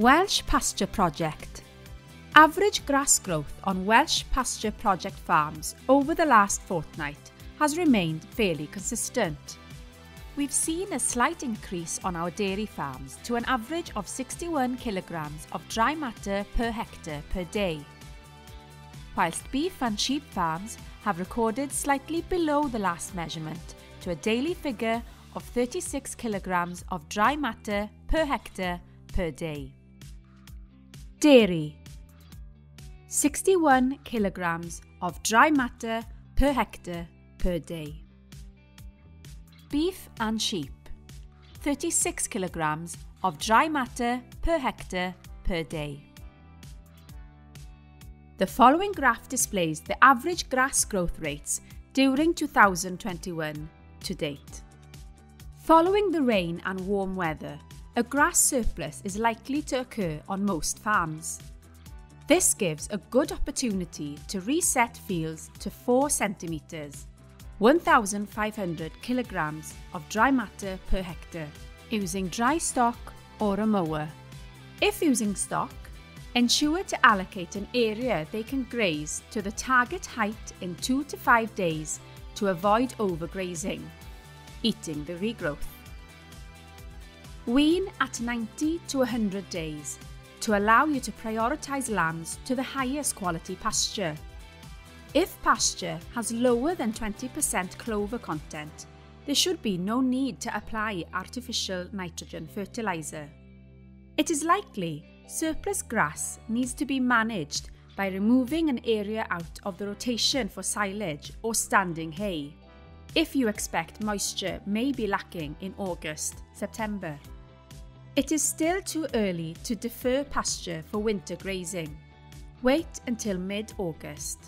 Welsh Pasture Project Average grass growth on Welsh Pasture Project farms over the last fortnight has remained fairly consistent. We've seen a slight increase on our dairy farms to an average of 61 kilograms of dry matter per hectare per day. Whilst beef and sheep farms have recorded slightly below the last measurement to a daily figure of 36 kilograms of dry matter per hectare per day. Dairy 61 kilograms of dry matter per hectare per day. Beef and sheep 36 kilograms of dry matter per hectare per day. The following graph displays the average grass growth rates during 2021 to date. Following the rain and warm weather, a grass surplus is likely to occur on most farms. This gives a good opportunity to reset fields to 4 centimetres, 1,500 kilograms of dry matter per hectare, using dry stock or a mower. If using stock, ensure to allocate an area they can graze to the target height in 2 to 5 days to avoid overgrazing, eating the regrowth. Wean at 90 to 100 days to allow you to prioritise lambs to the highest quality pasture. If pasture has lower than 20% clover content, there should be no need to apply artificial nitrogen fertiliser. It is likely surplus grass needs to be managed by removing an area out of the rotation for silage or standing hay if you expect moisture may be lacking in August, September. It is still too early to defer pasture for winter grazing. Wait until mid-August.